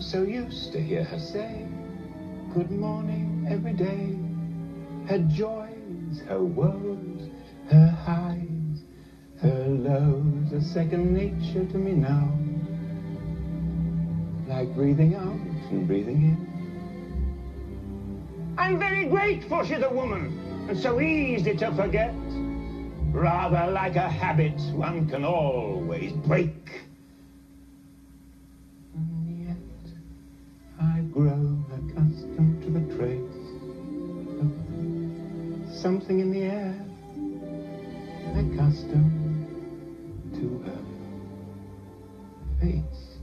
so used to hear her say, Good morning every day. Her joys, her woes, her highs, her lows are second nature to me now. Like breathing out and breathing in. I'm very grateful she's a woman and so easy to forget. Rather like a habit one can always break. something in the air accustomed to her face.